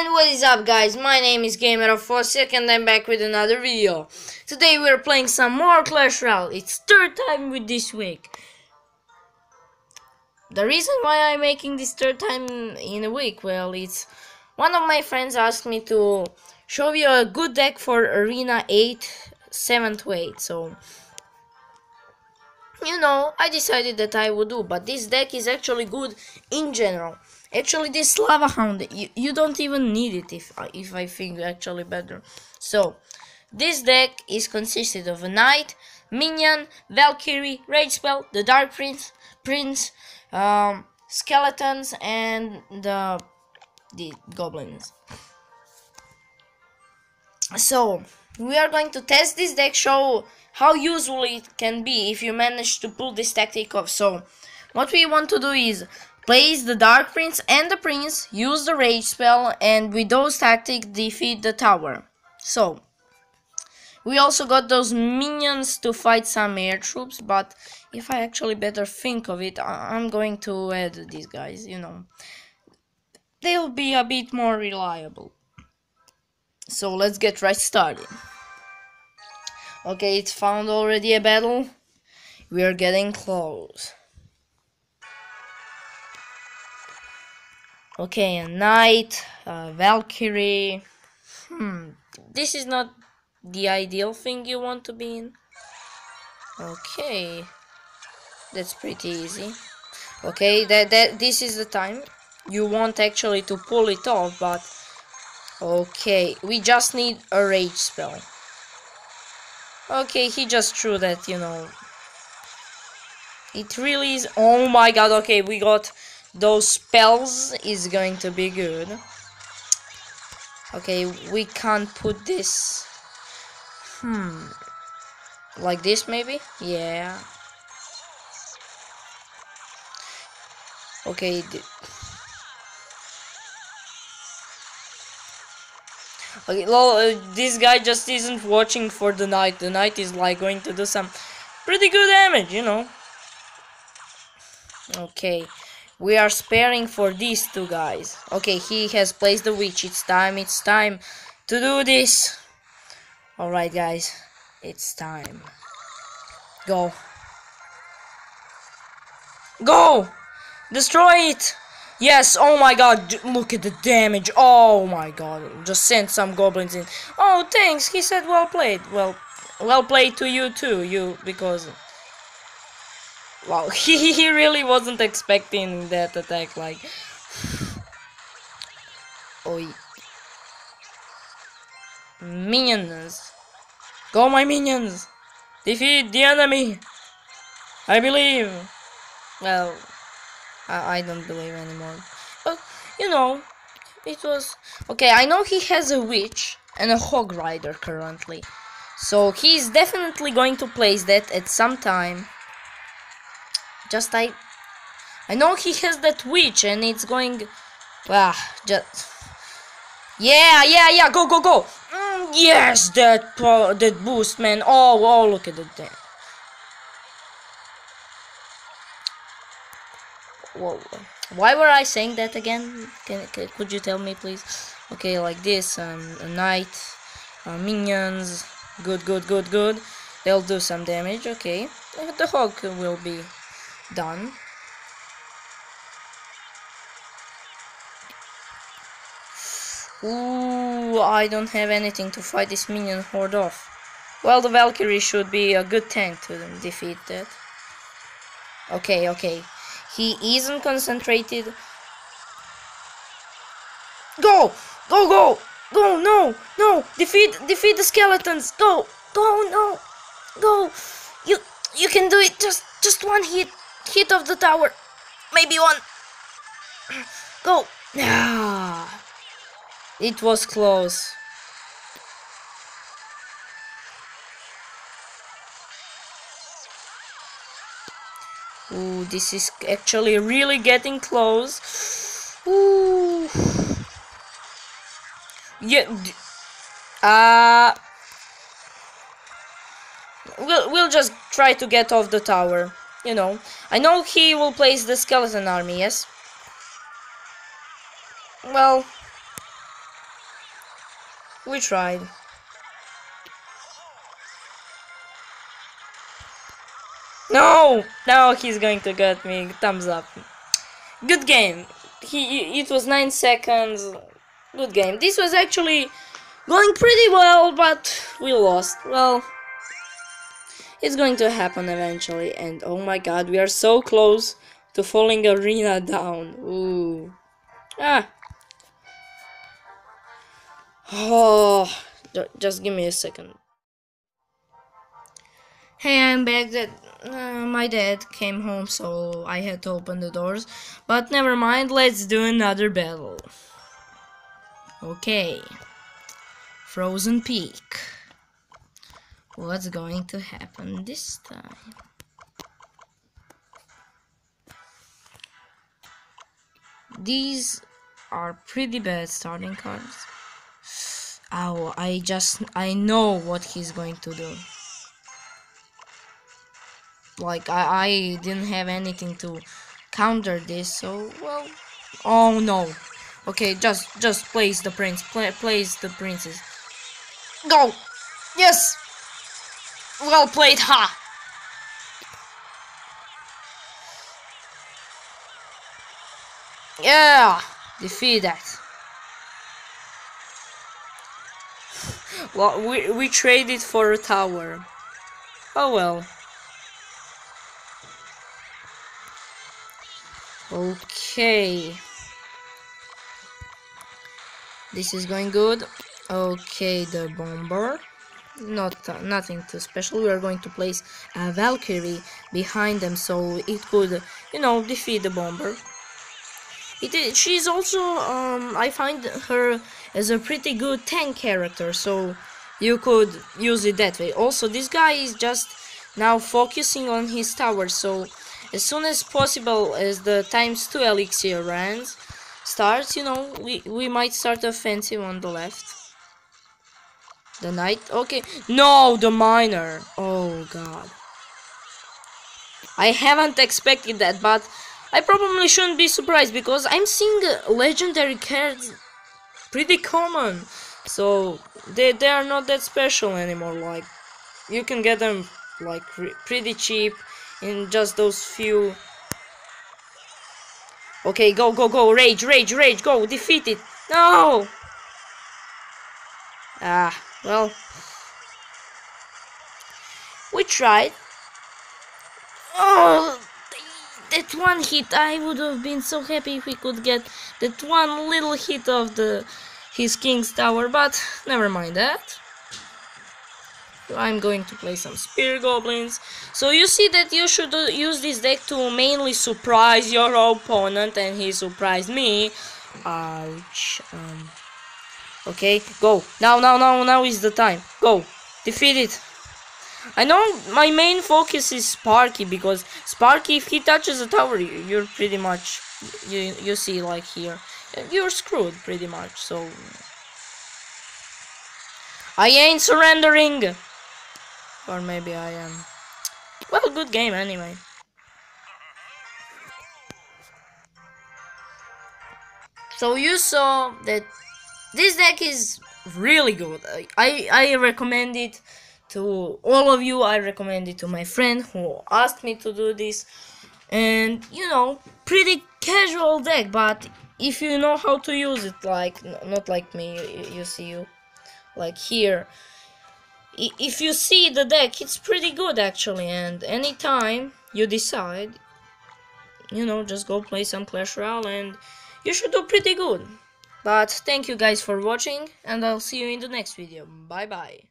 And what is up guys, my name is Gamer of 4 and I'm back with another video. Today we're playing some more Clash Royale, it's third time with this week. The reason why I'm making this third time in a week, well it's one of my friends asked me to show you a good deck for Arena 8, 7 to 8, so you know, I decided that I would do, but this deck is actually good in general. Actually, this Lava Hound, you, you don't even need it if, if I think actually better. So, this deck is consisted of a Knight, Minion, Valkyrie, Rage Spell, the Dark Prince, Prince, um, Skeletons, and the, the Goblins. So, we are going to test this deck, show how useful it can be if you manage to pull this tactic off. So, what we want to do is Place the Dark Prince and the Prince, use the Rage spell, and with those tactics defeat the tower. So, we also got those minions to fight some air troops, but if I actually better think of it, I'm going to add these guys, you know. They'll be a bit more reliable. So let's get right started. Okay, it's found already a battle. We are getting close. Okay, a knight, a Valkyrie. Hmm, this is not the ideal thing you want to be in. Okay, that's pretty easy. Okay, that that this is the time you want actually to pull it off, but okay, we just need a rage spell. Okay, he just threw that, you know. It really is. Oh my god, okay, we got those spells is going to be good. Okay, we can't put this. Hmm. Like this, maybe? Yeah. Okay. Okay, lol, uh, this guy just isn't watching for the knight. The knight is like going to do some pretty good damage, you know. Okay. We are sparing for these two guys. Okay, he has placed the witch. It's time, it's time to do this. Alright, guys. It's time. Go. Go! Destroy it! Yes, oh my god, look at the damage. Oh my god, just send some goblins in. Oh, thanks, he said well played. Well, well played to you too, you, because Wow, he, he really wasn't expecting that attack, like... Oi. Minions. Go my minions! Defeat the enemy! I believe! Well, I, I don't believe anymore. But, you know, it was... Okay, I know he has a witch and a hog rider currently. So he's definitely going to place that at some time. Just I... I know he has that witch and it's going... Ah, just... Yeah, yeah, yeah, go, go, go! Mm, yes, that uh, that boost, man. Oh, oh, look at that. Whoa. Why were I saying that again? Can, can, could you tell me, please? Okay, like this, um, a knight, uh, minions, good, good, good, good. They'll do some damage, okay. The hog will be done. Ooh, I don't have anything to fight this minion horde off. Well, the Valkyrie should be a good tank to defeat that. Okay, okay. He isn't concentrated. Go! Go, go! Go, no! No! Defeat, defeat the skeletons! Go! Go, no! Go! You, you can do it! Just, just one hit! Hit of the tower. Maybe one. Go. Ah, it was close. Ooh, this is actually really getting close. Ooh. Yeah. Uh we'll we'll just try to get off the tower you know. I know he will place the skeleton army, yes? Well, We tried. No! Now he's going to get me. Thumbs up. Good game. He, it was 9 seconds. Good game. This was actually going pretty well, but we lost. Well, it's going to happen eventually. And oh my god, we are so close to falling arena down. Ooh. Ah. Oh, just give me a second. Hey, I'm back. That uh, my dad came home, so I had to open the doors. But never mind. Let's do another battle. Okay. Frozen Peak. What's going to happen this time? These are pretty bad starting cards. Oh, I just I know what he's going to do. Like I, I didn't have anything to counter this so well oh no. Okay just just place the prince Pla place the princes go! Yes well played ha yeah defeat that well we we traded for a tower oh well Okay. This is going good. Okay, the bomber. Not uh, nothing too special. We are going to place a Valkyrie behind them so it could, you know, defeat the bomber. It is, she's also, um, I find her as a pretty good tank character, so you could use it that way. Also, this guy is just now focusing on his tower, so as soon as possible as the times 2 elixir runs starts, you know, we, we might start offensive on the left. The knight, okay. No, the miner. Oh god. I haven't expected that, but I probably shouldn't be surprised because I'm seeing legendary cards pretty common. So they, they are not that special anymore. Like you can get them like pretty cheap in just those few okay go go go rage rage rage go defeat it no ah well we tried oh that one hit I would have been so happy if we could get that one little hit of the his king's tower but never mind that I'm going to play some Spear Goblins. So you see that you should use this deck to mainly surprise your opponent and he surprised me. Ouch. Um, okay, go. Now, now, now, now is the time. Go. Defeat it. I know my main focus is Sparky because Sparky, if he touches the tower, you're pretty much, you, you see like here, you're screwed pretty much, so... I ain't surrendering! Or maybe I am. Well, good game anyway. So you saw that this deck is really good. I, I recommend it to all of you. I recommend it to my friend who asked me to do this. And, you know, pretty casual deck, but if you know how to use it, like, not like me, you, you see you, like here, if you see the deck, it's pretty good actually, and anytime you decide, you know, just go play some Clash Royale and you should do pretty good. But thank you guys for watching, and I'll see you in the next video. Bye bye.